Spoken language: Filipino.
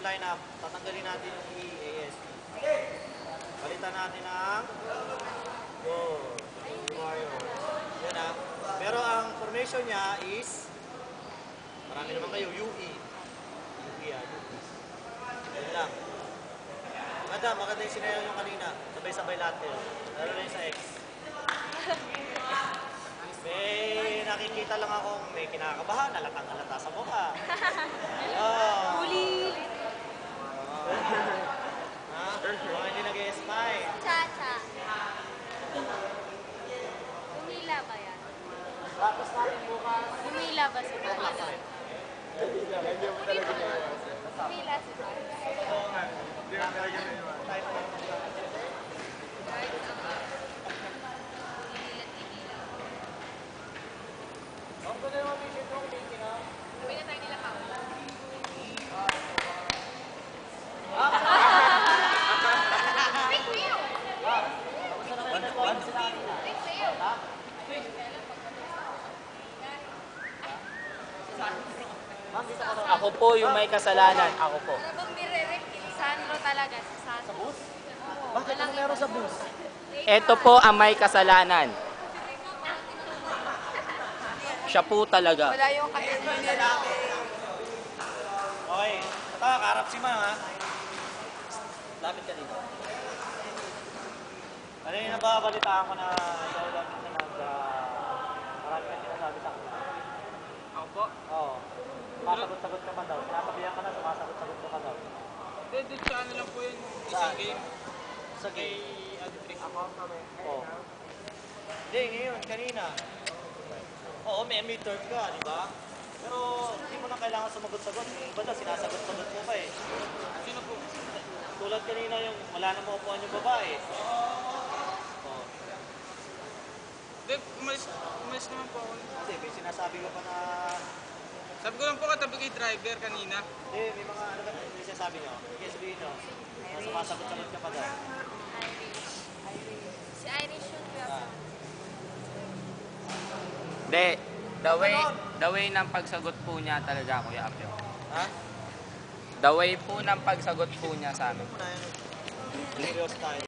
team lineup. Tatanggalin natin yung EAST. Palitan natin ang Go. Mario. Yan ah. Pero ang formation niya is marami naman kayo, UE. UE ah, UE. Yan lang. Maganda, maganda yung sinayaw nyo kanina. Sabay-sabay lahat kayo. Lalo na yung sa X. May nakikita lang akong may kinakabahan, halatang halata sa mukha. Ayun. Huli! Ha? Mga hindi nag-smile. Cha-cha. Humila ba yan? Tapos natin bukas. Humila ba si Mars? Humila si Mars. Ako po yung may kasalanan. Ako po. Sandro talaga, si Sandro. Bakit ano meron sa bus? Ito po ang may kasalanan. Siya po talaga. Wala yung kainin nila. Okay. Ito, karap si Ma, ha? Lapit ka dito. Kanina ba balitaan ko na ikaw lang na nag... Uh, marami kang sinasabi sa akin. Ako po? Oo. Sumasagot-sagot ka pa daw. Sinasabihan ka na, sumasagot-sagot ka pa daw. Hindi, dun sa ano lang po yun. Isang game. Sa Kay game. Adric. Oo. Hindi, ngayon, kanina. Oo, may midterm ka, di ba? Pero hindi mo na kailangan sumagot-sagot. Yung iba daw, sinasagot-sagot mo pa eh. Sino po? Tulad kanina yung wala na maupuan yung babae. Oo. Hindi, umalis, umalis naman po ako. May sinasabi ka pa na... Sabi ko lang po katabi kay driver kanina. Hindi, may mga ano ba may sinasabi nyo? Sige, sabihin nyo. Sumasagot-sagot ka pa daw. Irish. Si Irish yun. Ah. Hindi. The way, the way ng pagsagot po niya talaga, Kuya Apyo. Ha? The way po ng pagsagot po niya sa amin. Serious tayo.